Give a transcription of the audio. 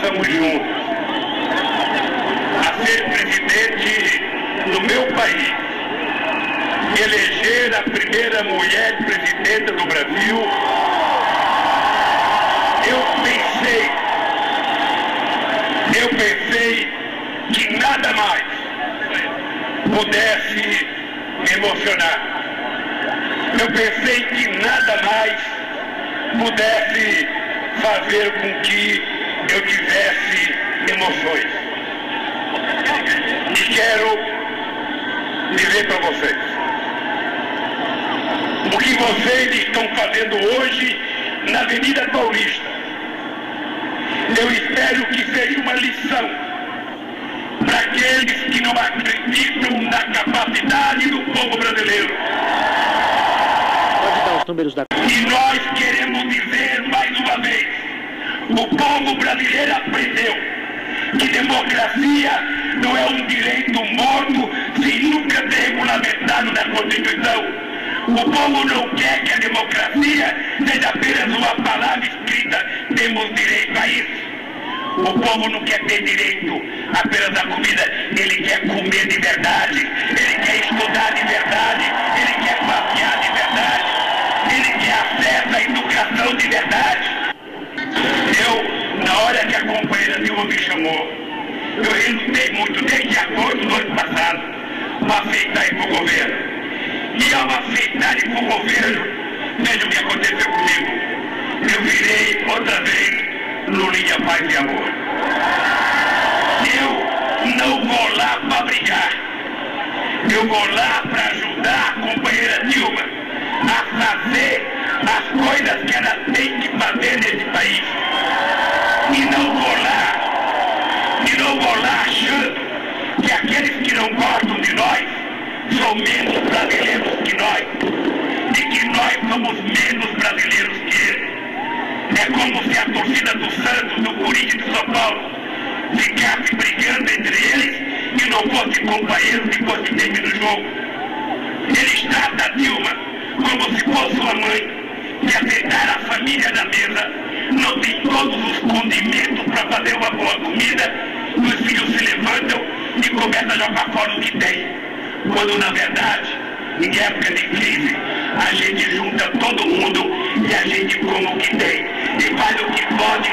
possamos juntos. A ser presidente do meu país, eleger a primeira mulher presidenta do Brasil, eu pensei, eu pensei que nada mais pudesse me emocionar. Eu pensei que nada mais pudesse fazer com que eu tivesse emoções. E quero dizer para vocês, o que vocês estão fazendo hoje na Avenida Paulista, eu espero que seja uma lição para aqueles que não acreditam na capacidade do povo brasileiro. Números da. E nós queremos dizer mais uma vez: o povo brasileiro aprendeu que democracia não é um direito morto sem nunca ter regulamentado na Constituição. O povo não quer que a democracia seja apenas uma palavra escrita, temos direito a isso. O povo não quer ter direito apenas à comida, ele quer comer de verdade, ele quer estudar de verdade, ele Dilma me chamou, eu relutei muito desde agosto do ano passado para aceitar ir para o governo. E ao aceitar ir para o governo, veja o que aconteceu comigo. Eu virei outra vez Lulinha Paz e Amor. Eu não vou lá para brigar. Eu vou lá para ajudar a companheira Dilma a fazer as coisas que ela tem que fazer nesse país. Não gostam de nós são menos brasileiros que nós. E que nós somos menos brasileiros que eles. É como se a torcida do Santos, do Corinthians e do São Paulo ficasse brigando entre eles e não fosse companheiro de fosse time do jogo. Eles tratam a Dilma como se fosse uma mãe que aceitar a família na mesa não tem todos os condimentos para fazer uma boa comida, os filhos se levantam começam a jogar fora o que tem. Quando na verdade, em época de crise, a gente junta todo mundo e a gente come o que tem. E faz o que pode